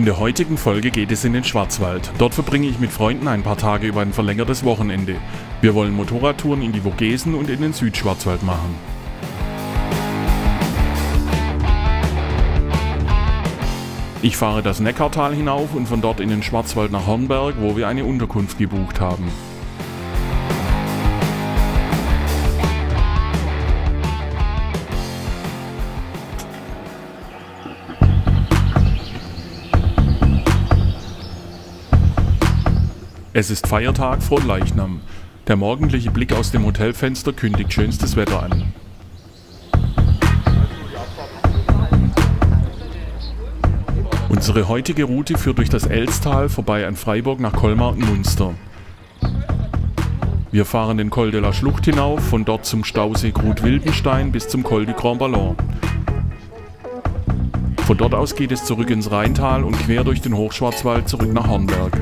In der heutigen Folge geht es in den Schwarzwald. Dort verbringe ich mit Freunden ein paar Tage über ein verlängertes Wochenende. Wir wollen Motorradtouren in die Vogesen und in den Südschwarzwald machen. Ich fahre das Neckartal hinauf und von dort in den Schwarzwald nach Hornberg, wo wir eine Unterkunft gebucht haben. Es ist Feiertag vor Leichnam. Der morgendliche Blick aus dem Hotelfenster kündigt schönstes Wetter an. Unsere heutige Route führt durch das Elstal vorbei an Freiburg nach Colmar und Munster. Wir fahren den Col de la Schlucht hinauf, von dort zum Stausee Grut-Wildenstein bis zum Col du Grand Ballon. Von dort aus geht es zurück ins Rheintal und quer durch den Hochschwarzwald zurück nach Hornberg.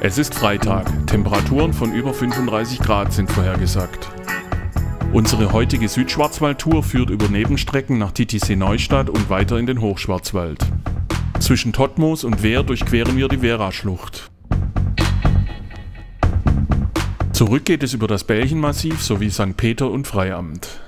Es ist Freitag, Temperaturen von über 35 Grad sind vorhergesagt. Unsere heutige Südschwarzwaldtour führt über Nebenstrecken nach Titisee Neustadt und weiter in den Hochschwarzwald. Zwischen Todtmoos und Wehr durchqueren wir die Vera-Schlucht. Zurück geht es über das Bällchenmassiv sowie St. Peter und Freiamt.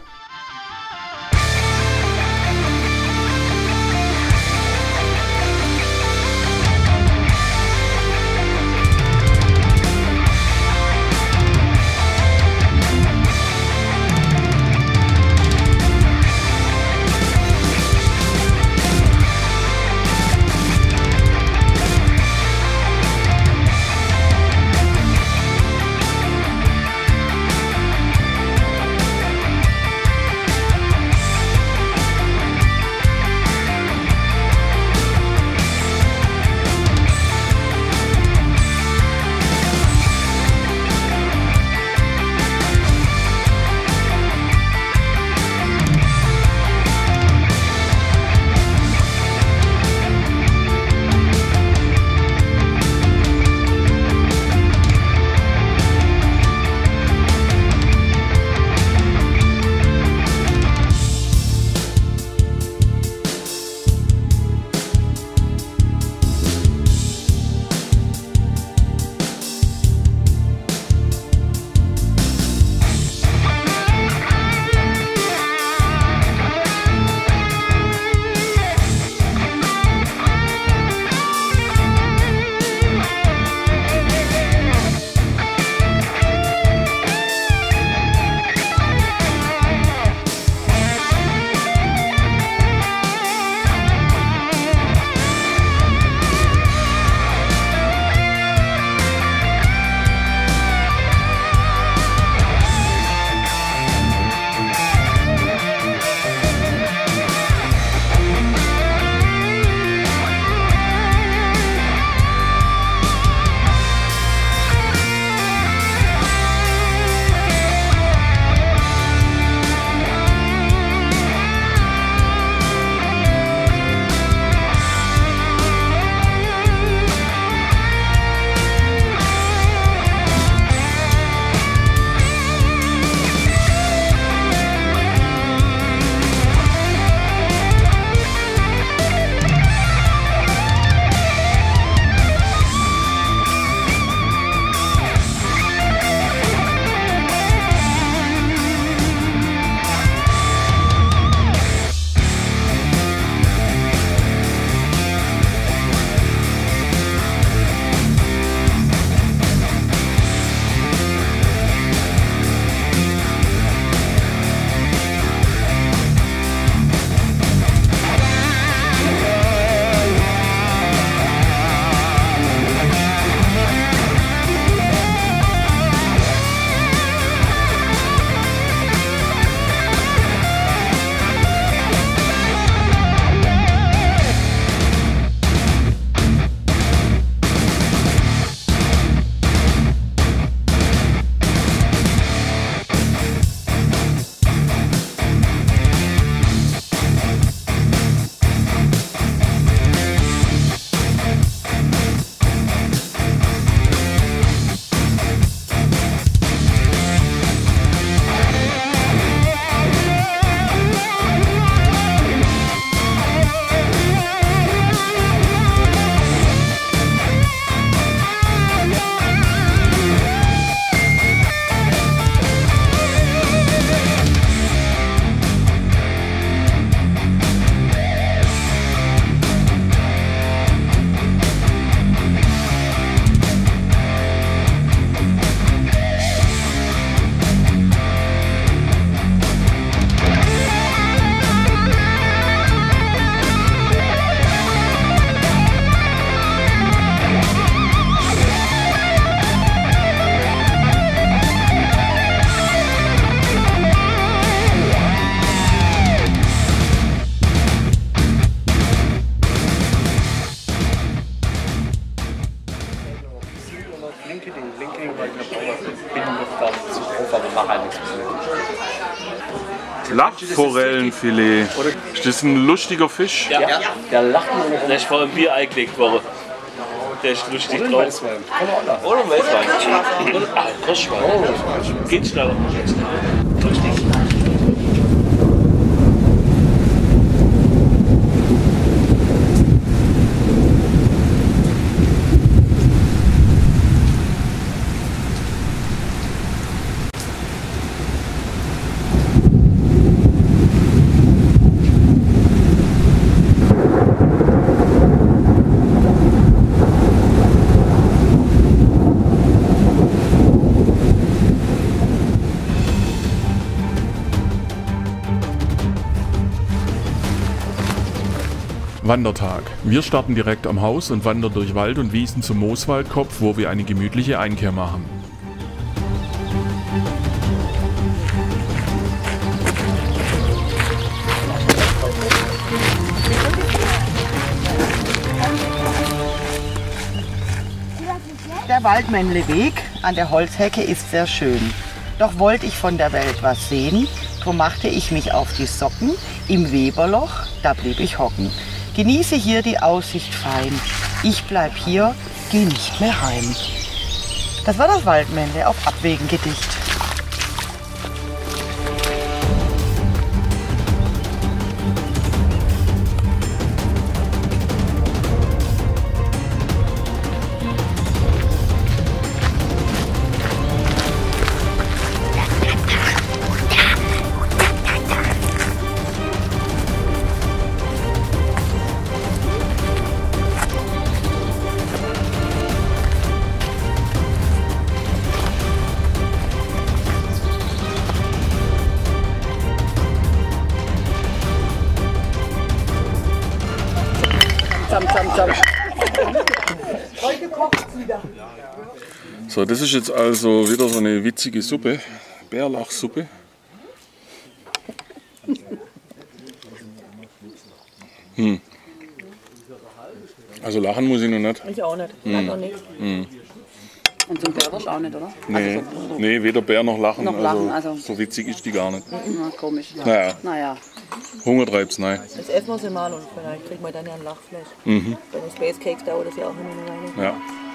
Mehr. Lachforellenfilet. Ist das ein lustiger Fisch? Ja, ja. der lacht nur noch. Der ist vor einem Bier eingelegt worden. Der ist lustig Oder drauf. Weißwein. Oder ein Weißwein. Oder Kirschwein. Geht schneller. Lustig. Wandertag. Wir starten direkt am Haus und wandern durch Wald und Wiesen zum Mooswaldkopf, wo wir eine gemütliche Einkehr machen. Der Waldmännleweg an der Holzhecke ist sehr schön. Doch wollte ich von der Welt was sehen, drum machte ich mich auf die Socken im Weberloch, da blieb ich hocken. Genieße hier die Aussicht fein. Ich bleib hier, geh nicht mehr heim. Das war das Waldmännle auf Abwägen Gedicht. So, das ist jetzt also wieder so eine witzige Suppe. Bärlachsuppe. Hm. Also lachen muss ich noch nicht. Ich auch nicht. Ich mag auch nichts. Und zum Bärwurst auch nicht, oder? Nee, nee weder Bär noch Lachen. Noch Lachen, also- So witzig ist die gar nicht. Na, komisch. Naja, Naja, Hunger treibt's, nein. Jetzt essen wir sie mal und vielleicht kriegen wir dann ja ein Lachfleisch. Mhm. Bei den Space Cakes dauert das ja auch immer eine Weile. Ja.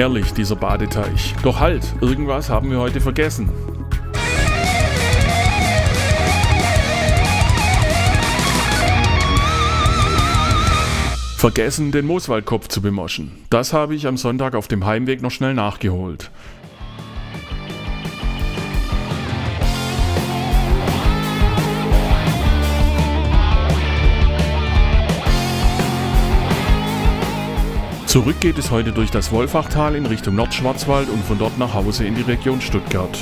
Herrlich, dieser Badeteich. Doch halt, irgendwas haben wir heute vergessen. Vergessen, den Mooswaldkopf zu bemoschen. Das habe ich am Sonntag auf dem Heimweg noch schnell nachgeholt. Zurück geht es heute durch das Wolfachtal in Richtung Nordschwarzwald und von dort nach Hause in die Region Stuttgart.